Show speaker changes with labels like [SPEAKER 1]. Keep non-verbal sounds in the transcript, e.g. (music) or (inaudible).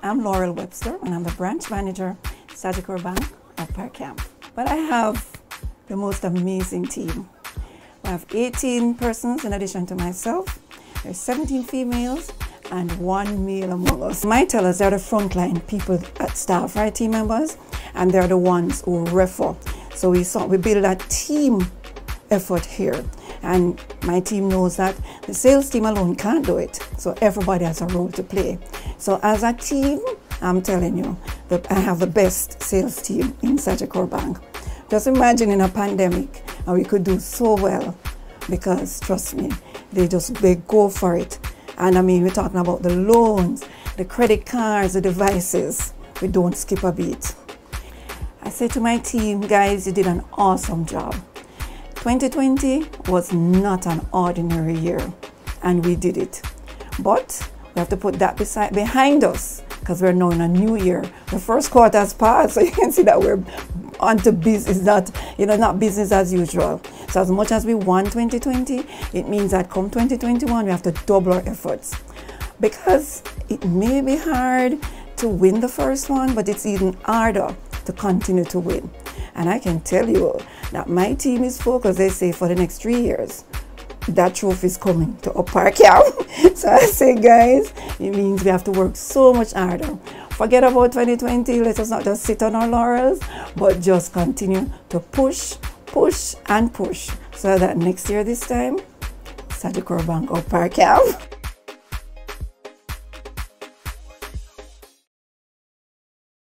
[SPEAKER 1] I'm Laurel Webster and I'm the branch manager, Sagicor Bank Up Park Camp. But I have the most amazing team. I have 18 persons in addition to myself. There's 17 females and one male among us. My tellers are the frontline people at staff, right, team members? And they're the ones who refer. So we saw we build a team effort here. And my team knows that the sales team alone can't do it. So everybody has a role to play. So as a team, I'm telling you, that I have the best sales team in Sagicor Bank. Just imagine in a pandemic, and we could do so well because trust me, they just they go for it. And I mean, we're talking about the loans, the credit cards, the devices. We don't skip a beat. I say to my team, guys, you did an awesome job. 2020 was not an ordinary year, and we did it. But we have to put that beside, behind us because we're now in a new year. The first quarter has passed, (laughs) so you can see that we're onto business, not you know not business as usual. So as much as we won 2020, it means that come 2021 we have to double our efforts because it may be hard to win the first one, but it's even harder to continue to win. And I can tell you that my team is focused, they say, for the next three years. That trophy is coming to Up Park (laughs) Camp. so I say, guys, it means we have to work so much harder. Forget about 2020. Let us not just sit on our laurels, but just continue to push, push, and push so that next year, this time, Sagicor Bank Up Park Camp.